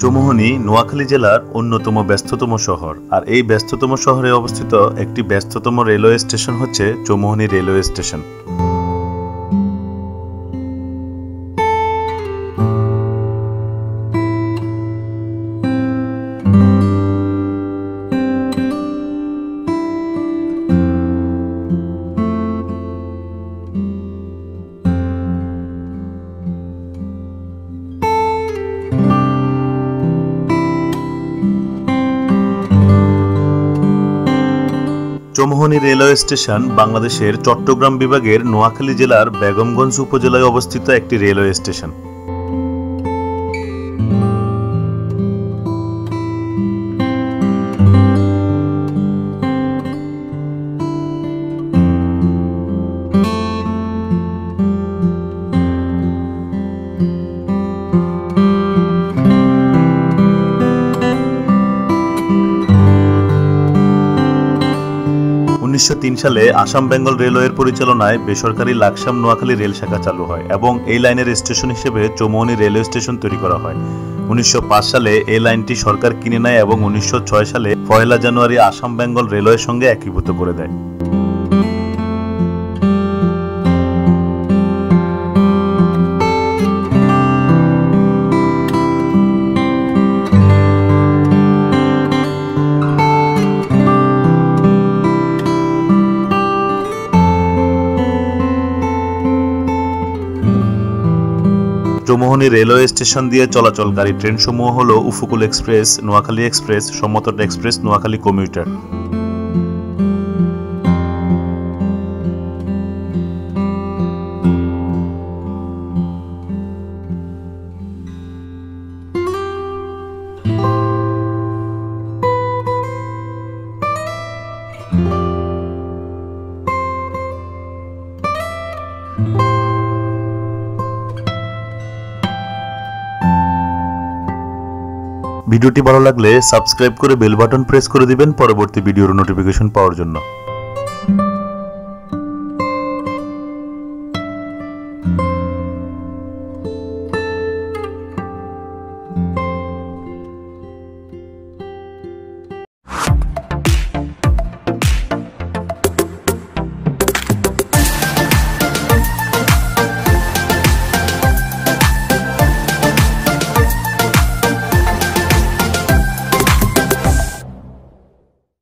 চৌমোহনী নোয়াখালী জেলার অন্যতম ব্যস্ততম শহর। আর এই ব্যস্ততম শহরে অবস্থিত একটি ব্যস্ততম রেলওয়ে স্টেশন হচ্ছে Chaumuhani railway station. Chaumuhani railway station বাংলাদেশের চট্টগ্রাম বিভাগের নোয়াখালী জেলার বেগমগঞ্জ উপজেলায় অবস্থিত একটি রেলওয়ে স্টেশন। উনিশশো সালে আসাম বেঙ্গল রেলওয়ের পরিচালনায় বেসরকারি লাকসাম নোয়াখালী রেল শাখা চালু হয় এবং এই লাইনের স্টেশন হিসেবে চৌমোহনী রেলওয়ে স্টেশন তৈরি করা হয়। উনিশশো পাঁচ সালে এই লাইনটি সরকার কিনে নেয় এবং উনিশশো ছয় সালে পয়লা জানুয়ারি আসাম বেঙ্গল রেলওয়ের সঙ্গে একীভূত করে দেয়। চৌমোহনী রেলওয়ে স্টেশন দিয়ে চলাচলকারী ট্রেনসমূহ হল Upakul express, Noakhali express, Samatat express, Noakhali commuter. ভিডিওটি ভালো লাগলে সাবস্ক্রাইব করে বেল বাটন প্রেস করে দিবেন পরবর্তী ভিডিওর নোটিফিকেশন পাওয়ার জন্য।